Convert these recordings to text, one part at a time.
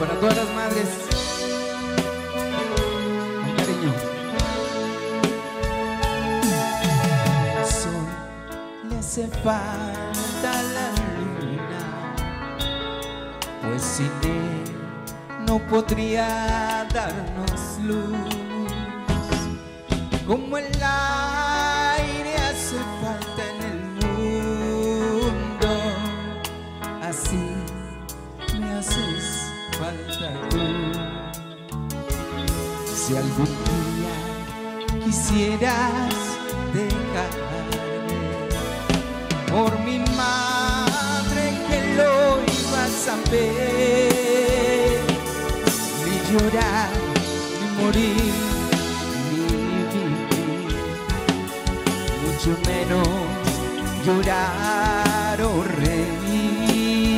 todas las madres. Con cariño. Sol le hace falta la luna, pues sin él no podría darnos luz. Como el aire Si algún día quisieras dejarme por mi madre que lo ibas a ver, ni llorar, ni morir, ni vivir, mucho menos llorar o reír.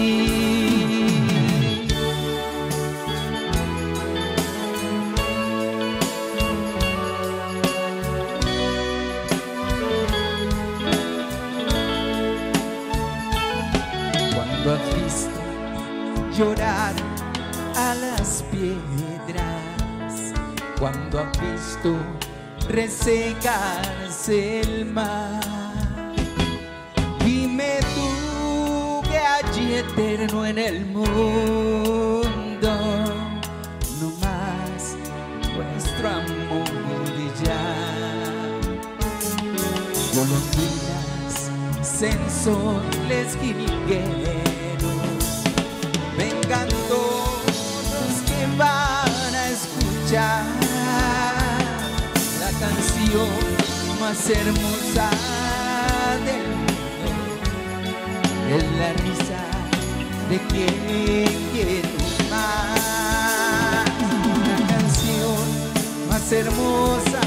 Cuando has visto llorar a las piedras, cuando has visto resecarse el mar, dime tú que hay eterno en el mundo, no más nuestro amor ya. Golondrinas, sensoles jilgueros, escuchar la canción más hermosa del mundo, es la risa de quien quiere más, la canción más hermosa